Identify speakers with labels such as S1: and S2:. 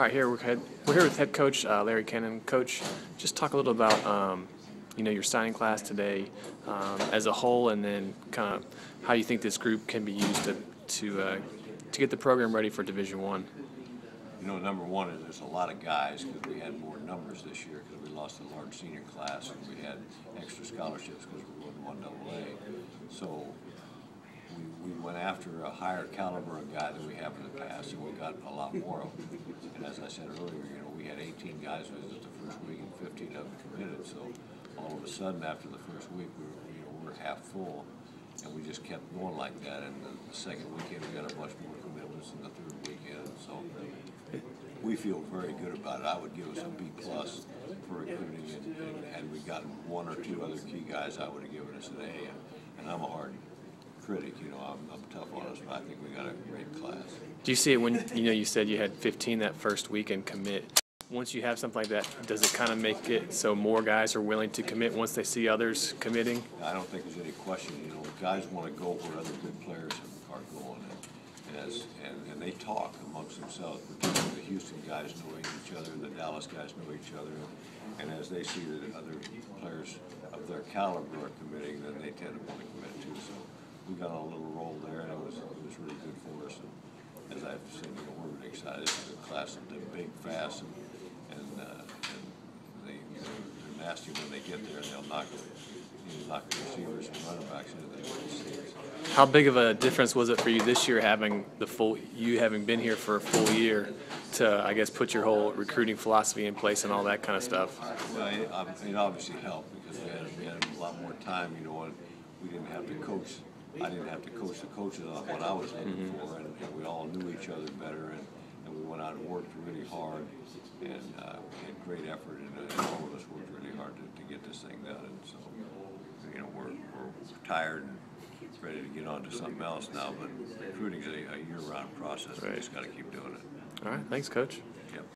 S1: All right, here we're, head, we're here with head coach uh, Larry Kennan. Coach, just talk a little about um, you know your signing class today um, as a whole, and then kind of how you think this group can be used to to uh, to get the program ready for Division One.
S2: You know, number one is there's a lot of guys because we had more numbers this year because we lost a large senior class and we had extra scholarships because we won one double A. So after a higher caliber of guy than we have in the past and we got a lot more of them. And as I said earlier, you know, we had 18 guys visit the first week and 15 of them committed. So all of a sudden after the first week, we were, you know, we were half full and we just kept going like that. And the, second weekend, we got a bunch more commitments than the third weekend. So we feel very good about it. I would give us a B plus for recruiting, and, and had we gotten one or two other key guys, I would have given us an A. And I'm a hard critic, you know. I'm, I'm tough on us, but I think we got a great class.
S1: Do you see it when you know you said you had 15 that first week and commit? Once you have something like that, does it kind of make it so more guys are willing to commit once they see others committing?
S2: I don't think there's any question. You know, guys want to go where other good players are going, and, and as and, and they talk amongst themselves. Particularly the Houston guys knowing each other, the Dallas guys know each other, and as they see that other players of their caliber are committing, then they tend to want to commit too. So we got on a little roll there, and it was it was really good for us. And as I've said, you know, we're really excited. It's a class they're big, fast, and and, uh, and they you know, they're nasty when they get there, and they'll knock you know, knock the receivers and running backs into the seats.
S1: How big of a difference was it for you this year having the full you having been here for a full year to I guess put your whole recruiting philosophy in place and all that kind of stuff?
S2: Well, it, it obviously helped because we had, we had a lot more time, you know, and we didn't have to coach. I didn't have to coach the coaches on what I was looking for, and, and we all knew each other better, and, and we went out and worked really hard, and uh, we had great effort, and, uh, all of us worked really hard to, to get this thing done, and so, you know, we're, we're tired and ready to get on to something else now, but recruiting's a, a year-round process. We
S1: Right.
S2: just got to keep doing it.
S1: All right, thanks, coach.